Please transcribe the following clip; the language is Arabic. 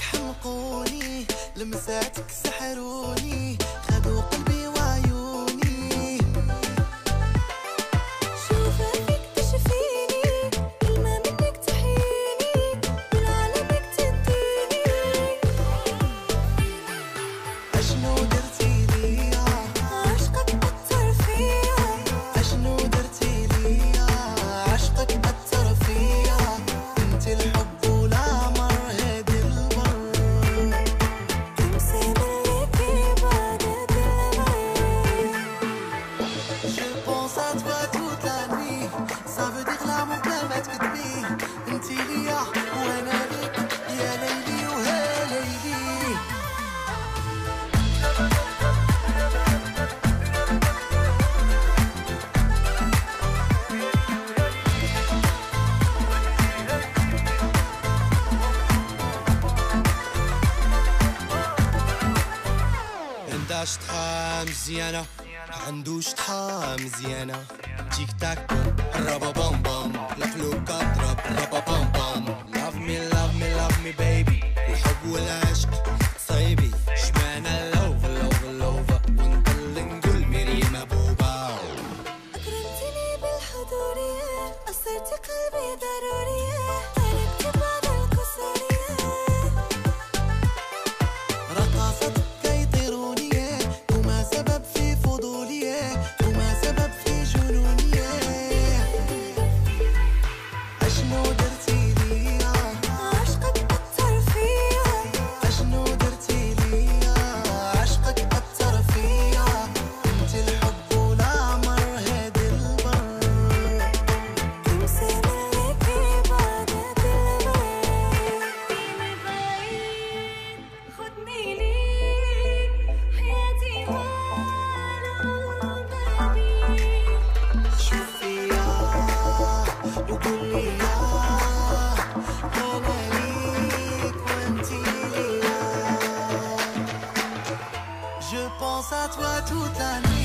حمقوني لمساتك سحروني. عاش طحا مزيانة عندوش طحا مزيانة تيك تاك الرابا بام بام. القلوب That's what truth and